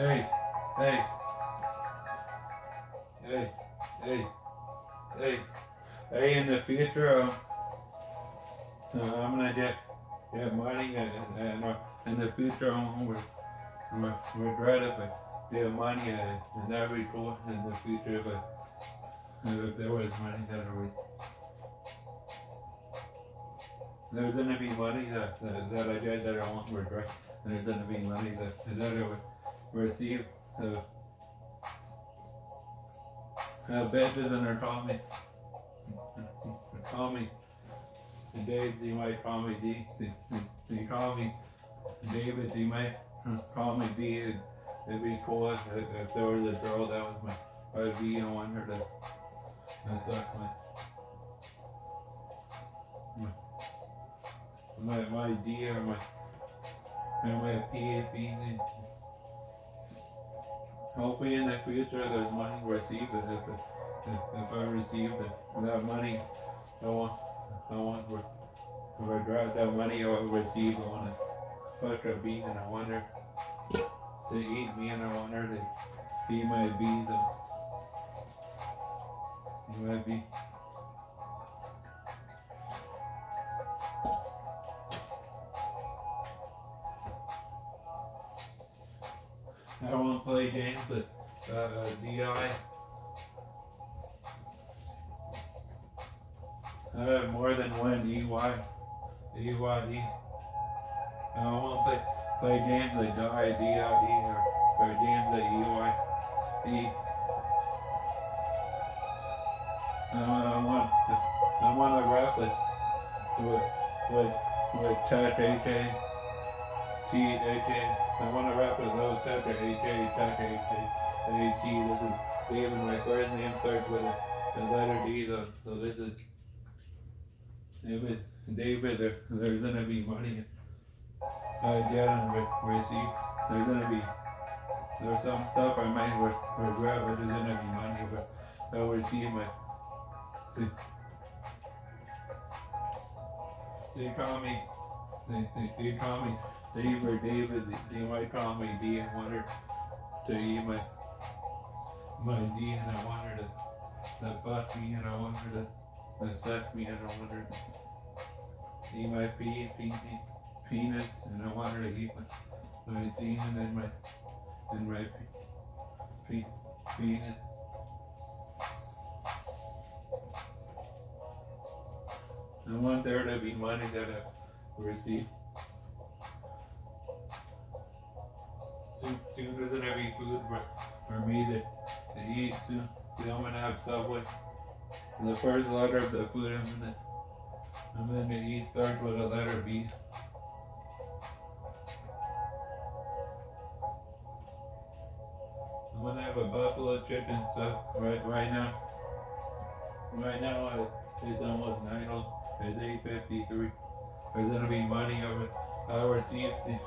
Hey, hey, hey, hey, hey, hey, in the future, um, uh, I'm gonna get, get money and, and uh, in the future, I'm gonna re- regret if I get money and, and that would be cool in the future I, if there was money that would. There's gonna be money that, that, that I get that I won't regret. There's gonna be money that, that I would receive. And they're calling me. Call me. Dave, you might call me D. You call me David, you might call me D. It'd, be cool if, if there was a girl that was my, I'd be, I want her to, to suck my, my, my D or my, or my P, P, Hopefully in the future there's money received if, if, if, I receive the, that money I want I want to regret that money I receive I want to fuck a bee and I want her to eat me and I want her to be my bees and you might DI. I have more than one EY. EYD. Uh, I won't play, play games like DI, DID, or, or games like EYD. I, I want, I want to rap with, with, with, with TEC AK, T AK. I want to rap with those Tucker, AK, Tucker, AK, AT. This is David. My first name starts with a, the letter D, so, so this is David. David, there, there's gonna be money I get and re- receive. There's gonna be, there's some stuff I might re- regret, but there's gonna be money, but I'll receive my, they, they call me, they, they, they call me Dave or David, they, they might call me D and want her to eat my, my D and I want her to, to fuck me and I want her to, to suck me and I want her to eat my pee, pee, pee, penis and I want her to eat my, my semen and my, and my pee, pee, penis. I want there to be money that I receive. Soon, soon there's gonna be food for, for me to, to eat soon. See, I'm gonna have Subway. The first letter of the food I'm gonna I'm gonna eat starts with a letter B. I'm gonna have a buffalo chicken so right right now. Right now it's almost nine oh, it's eight fifty three. There's gonna be money over receive the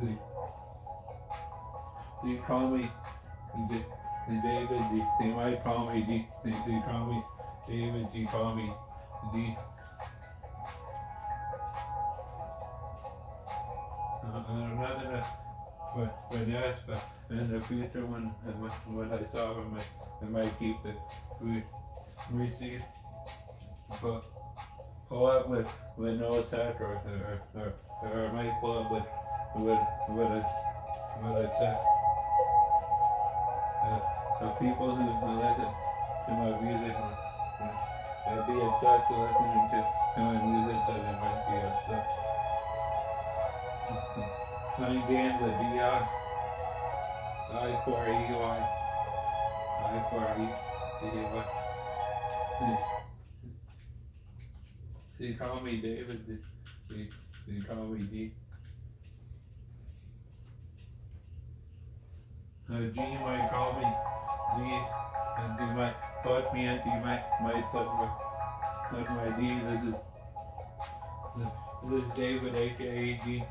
the they call me David. They, they might call me D. They, they call me David. They call me D. Uh, but but yes, but in the future when when, when I saw them, I, I might keep the we receipt. But pull up with with no attack or or, or, or I might pull up with with with a with a attack. The people who, who listen to my music will be obsessed with listening to, to my music, so they might be obsessed. Honey bands of DI, I for EY, I for E, They call me David, they, they call me D. Uh, G might call me D, and she might fuck me, and she might might suck my suck my D. This is this, is David, aka G.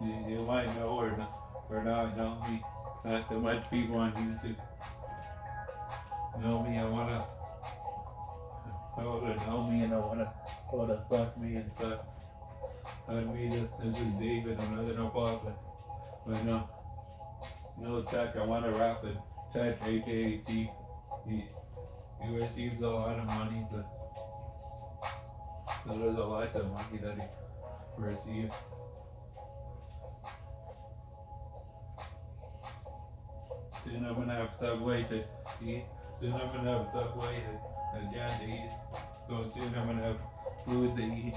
You, you might know or not, or not know me. Not that much people on YouTube know me. I wanna know to know me, and I wanna wanna fuck me and stuff. I mean, this, this is David. I'm not fuck, but but no. No tech. I want to rap with TEC, aka T. He, he receives a lot of money, but so there's a lot of money that he receives. Soon I'm gonna have Subway to eat. Soon I'm gonna have Subway to, to eat. So soon I'm gonna have food to eat.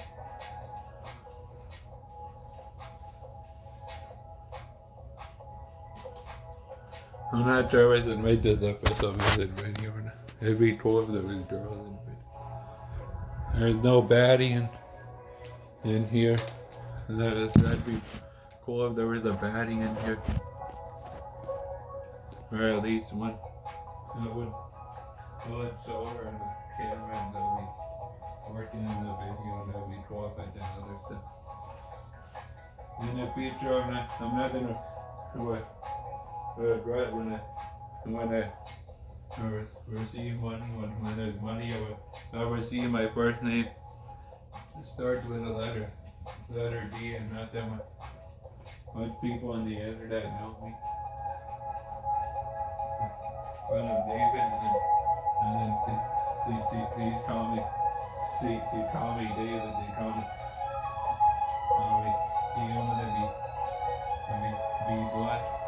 I'm not sure if I should make this episode music video or not. Every 12 there was girls in it. There's no baddie in, in here. That, that'd be cool if there was a baddie in here. Or at least one. That would, that would show her and the cameraman that we working in the video that we qualified and other stuff. In the future, I'm not, I'm not gonna, what, uh, right when I, when I receive money, when, when there's money, I will, I'll receive my first name. It starts with a letter, letter D, and not that much, much people on the internet know me. But I'm David, and then, and then see, see, please call me, see, see, call me David, they call me, call me, want to be, I mean, be blessed.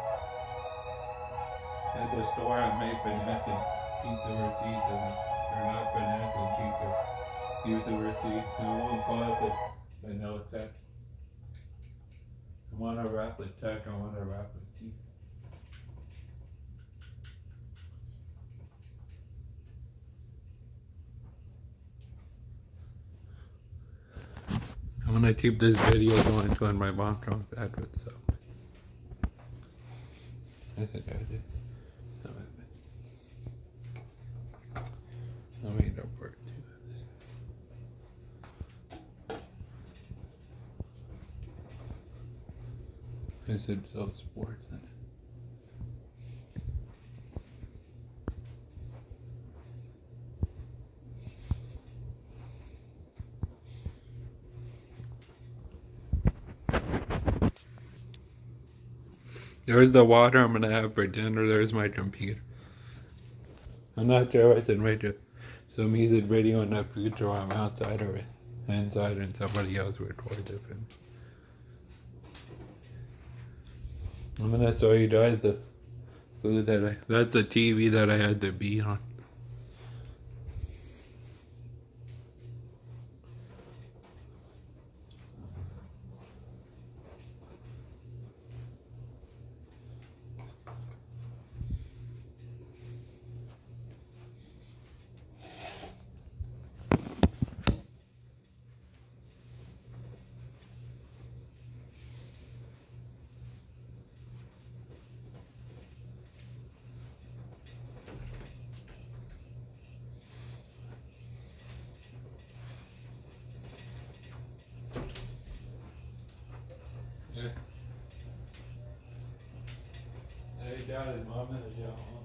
At the store, I finesse and keep the receipts, and or not and keep the, keep the receipts. And I won't it the no tech. I want to rap with TEC, I want to rap with teeth. I'm gonna keep this video going until my mom comes back with so. I think I did. No, I didn't. Wait up for it said so sports in it. There's the water I'm gonna have for dinner. There's my computer. I'm not sure I should make a some music video in the future while I'm outside or inside and somebody else records it. for me. I'm gonna show you guys the food that I. That's the TV that I had to be on. Yeah. Hey, dad and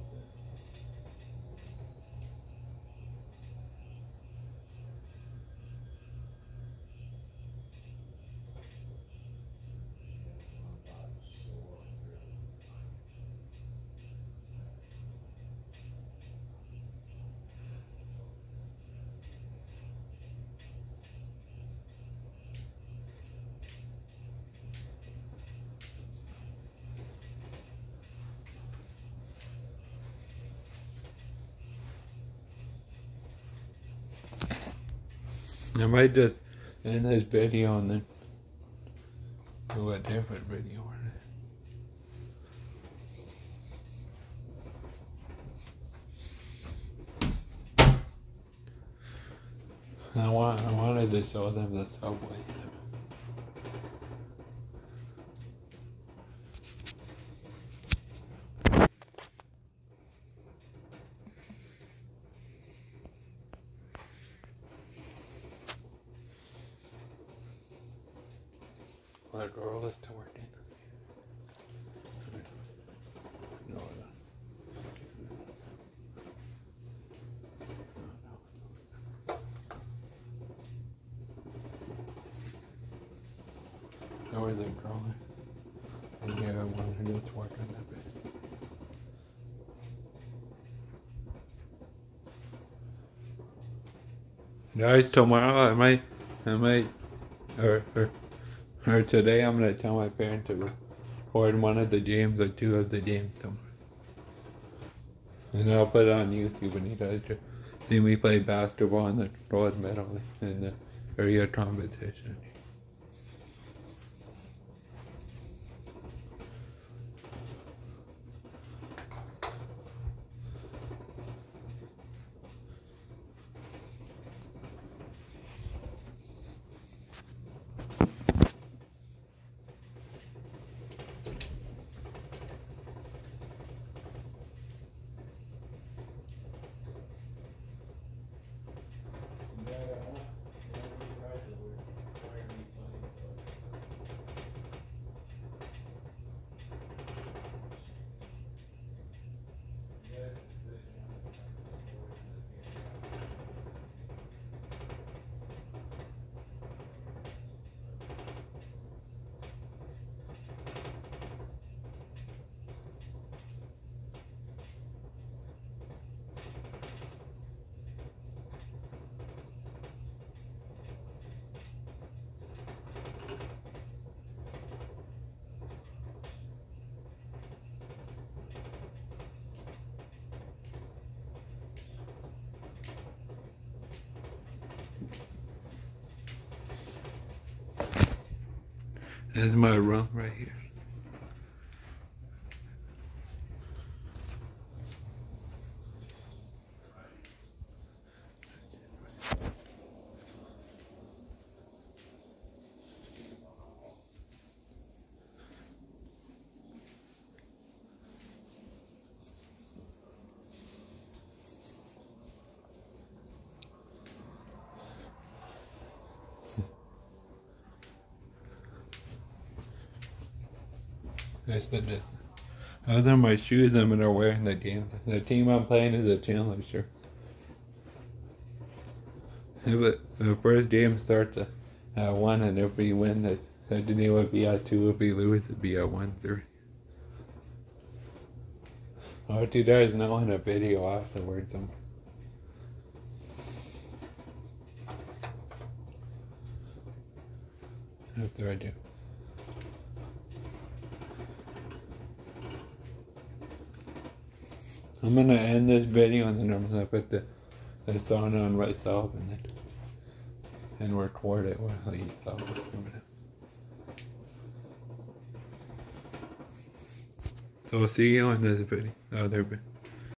I might just end this video and then do a different video on it. I want I wanted to show them the subway. That girl is to work in. No, no. There was a girl. And yeah, I wanted to work on that bit. Guys, tomorrow I might, I might, or, or, or today I'm gonna tell my parents to record one of the games or two of the games tomorrow. And I'll put it on YouTube and you guys see me play basketball in the gold medal in the area competition. There's my room right here. That's but the, other than my shoes I'm gonna wear in the game. The team I'm playing is a challenger. If the first game starts at one and if we win the second game would be at two, if we lose it'd be at one three. Let you guys know in a video afterwards. Um, after I do. I'm gonna end this video and then I'm gonna put the, the song on myself and then and record it while I eat something. So see you on this video, oh, other video.